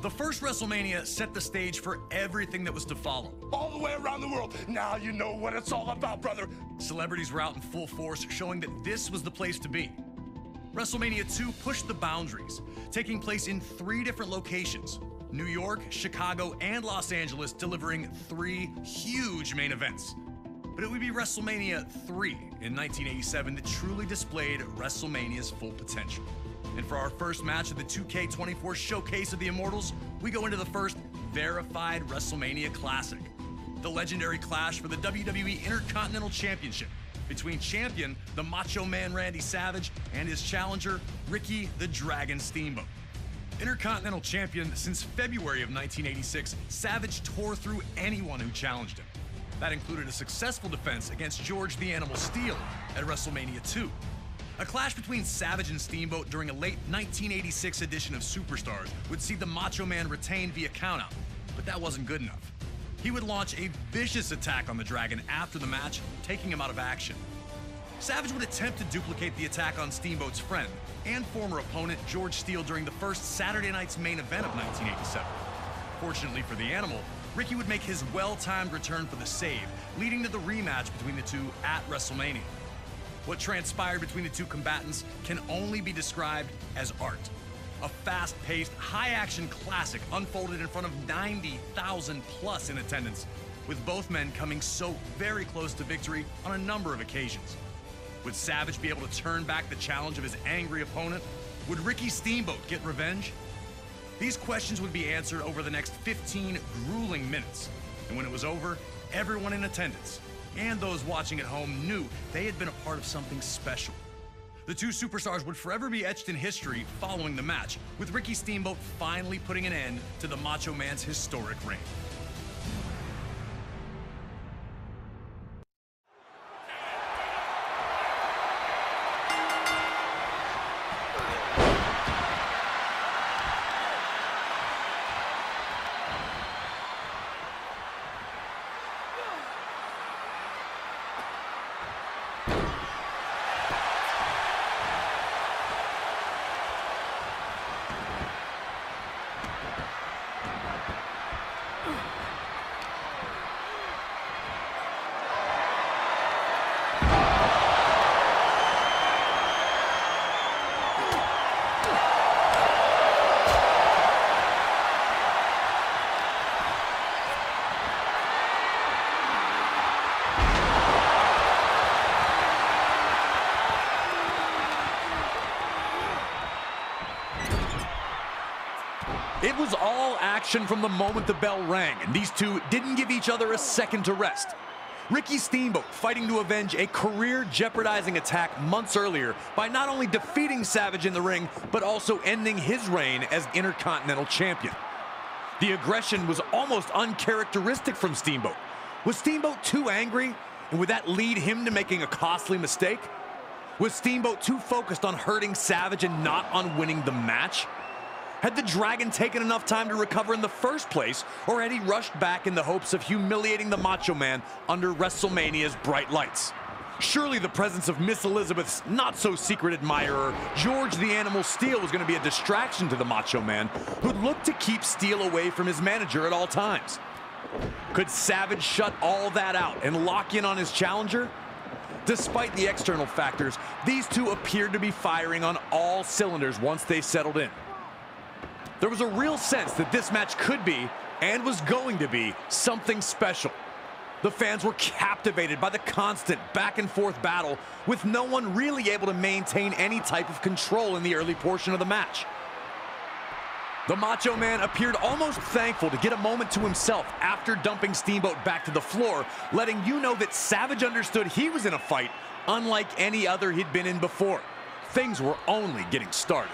The first WrestleMania set the stage for everything that was to follow. All the way around the world. Now you know what it's all about, brother. Celebrities were out in full force, showing that this was the place to be. WrestleMania 2 pushed the boundaries, taking place in three different locations New York, Chicago, and Los Angeles, delivering three huge main events. But it would be WrestleMania 3 in 1987 that truly displayed WrestleMania's full potential. And for our first match of the 2K24 Showcase of the Immortals, we go into the first verified WrestleMania Classic. The legendary clash for the WWE Intercontinental Championship between champion, the Macho Man Randy Savage, and his challenger, Ricky the Dragon Steamboat. Intercontinental Champion since February of 1986, Savage tore through anyone who challenged him. That included a successful defense against George the Animal Steele at WrestleMania 2. A clash between Savage and Steamboat during a late 1986 edition of Superstars would see the Macho Man retain via countout, but that wasn't good enough. He would launch a vicious attack on the Dragon after the match, taking him out of action. Savage would attempt to duplicate the attack on Steamboat's friend and former opponent George Steele during the first Saturday night's main event of 1987. Fortunately for the Animal, Ricky would make his well-timed return for the save, leading to the rematch between the two at WrestleMania. What transpired between the two combatants can only be described as art. A fast-paced, high-action classic unfolded in front of 90,000 plus in attendance, with both men coming so very close to victory on a number of occasions. Would Savage be able to turn back the challenge of his angry opponent? Would Ricky Steamboat get revenge? These questions would be answered over the next 15 grueling minutes. And when it was over, everyone in attendance, and those watching at home knew they had been a part of something special. The two superstars would forever be etched in history following the match, with Ricky Steamboat finally putting an end to the Macho Man's historic reign. It was all action from the moment the bell rang, and these two didn't give each other a second to rest. Ricky Steamboat fighting to avenge a career jeopardizing attack months earlier by not only defeating Savage in the ring, but also ending his reign as Intercontinental Champion. The aggression was almost uncharacteristic from Steamboat. Was Steamboat too angry? And would that lead him to making a costly mistake? Was Steamboat too focused on hurting Savage and not on winning the match? Had the Dragon taken enough time to recover in the first place, or had he rushed back in the hopes of humiliating the Macho Man under WrestleMania's bright lights? Surely the presence of Miss Elizabeth's not-so-secret admirer, George the Animal Steele, was going to be a distraction to the Macho Man, who'd look to keep Steele away from his manager at all times. Could Savage shut all that out and lock in on his challenger? Despite the external factors, these two appeared to be firing on all cylinders once they settled in. There was a real sense that this match could be, and was going to be, something special. The fans were captivated by the constant back and forth battle, with no one really able to maintain any type of control in the early portion of the match. The Macho Man appeared almost thankful to get a moment to himself after dumping Steamboat back to the floor, letting you know that Savage understood he was in a fight unlike any other he'd been in before. Things were only getting started.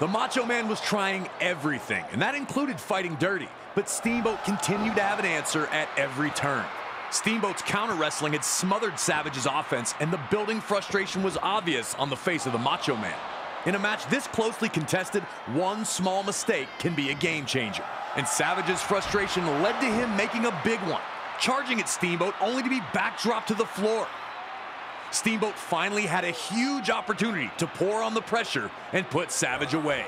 The Macho Man was trying everything, and that included fighting dirty. But Steamboat continued to have an answer at every turn. Steamboat's counter wrestling had smothered Savage's offense, and the building frustration was obvious on the face of the Macho Man. In a match this closely contested, one small mistake can be a game changer. And Savage's frustration led to him making a big one, charging at Steamboat only to be backdropped to the floor. Steamboat finally had a huge opportunity to pour on the pressure and put Savage away.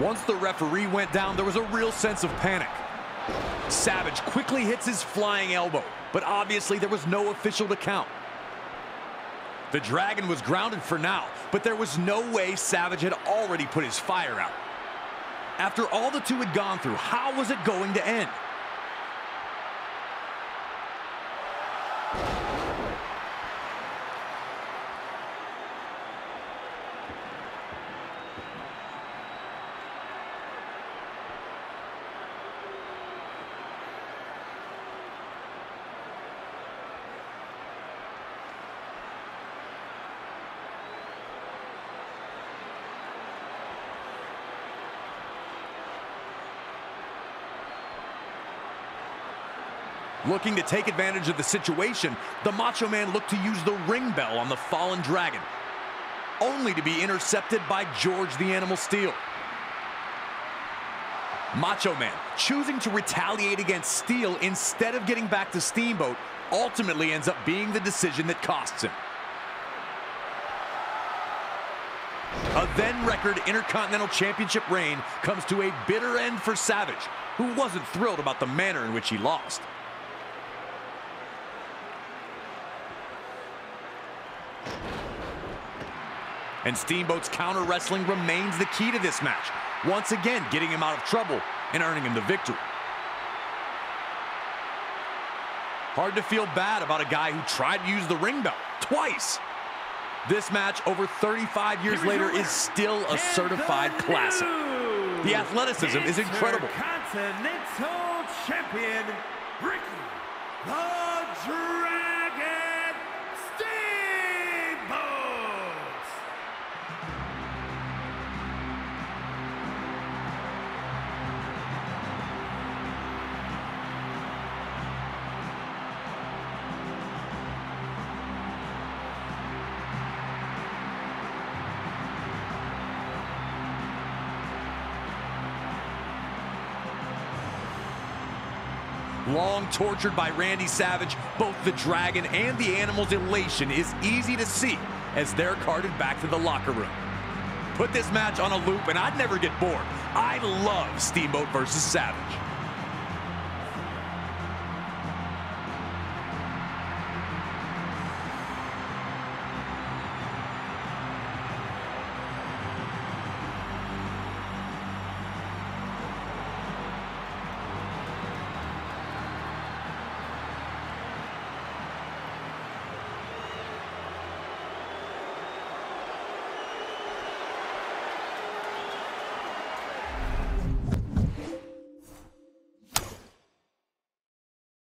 Once the referee went down, there was a real sense of panic. Savage quickly hits his flying elbow, but obviously there was no official to count. The Dragon was grounded for now, but there was no way Savage had already put his fire out. After all the two had gone through, how was it going to end? Looking to take advantage of the situation, the Macho Man looked to use the ring bell on the fallen dragon, only to be intercepted by George the Animal Steele. Macho Man, choosing to retaliate against Steele instead of getting back to Steamboat, ultimately ends up being the decision that costs him. A then-record Intercontinental Championship reign comes to a bitter end for Savage, who wasn't thrilled about the manner in which he lost. And Steamboat's counter wrestling remains the key to this match, once again getting him out of trouble and earning him the victory. Hard to feel bad about a guy who tried to use the ring bell twice. This match, over 35 years later, is still a certified classic. The athleticism is incredible. Continental Champion, Ricky the Dragon Long tortured by Randy Savage, both the Dragon and the Animal's elation is easy to see as they're carted back to the locker room. Put this match on a loop and I'd never get bored. I love Steamboat versus Savage.